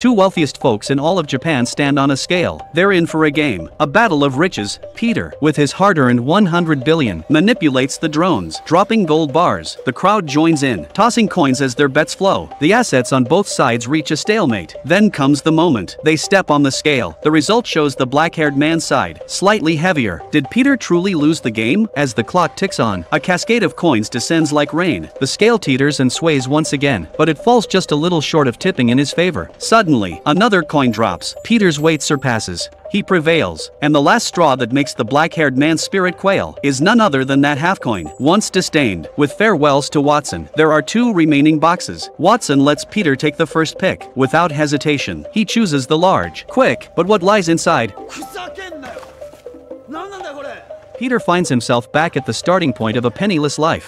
Two wealthiest folks in all of Japan stand on a scale. They're in for a game. A battle of riches. Peter, with his hard-earned 100 billion, manipulates the drones, dropping gold bars. The crowd joins in, tossing coins as their bets flow. The assets on both sides reach a stalemate. Then comes the moment. They step on the scale. The result shows the black-haired man's side, slightly heavier. Did Peter truly lose the game? As the clock ticks on, a cascade of coins descends like rain. The scale teeters and sways once again, but it falls just a little short of tipping in his favor. Suddenly, Suddenly, another coin drops. Peter's weight surpasses. He prevails, and the last straw that makes the black-haired man's spirit quail is none other than that half-coin, once disdained. With farewells to Watson, there are two remaining boxes. Watson lets Peter take the first pick. Without hesitation, he chooses the large. Quick, but what lies inside? Peter finds himself back at the starting point of a penniless life.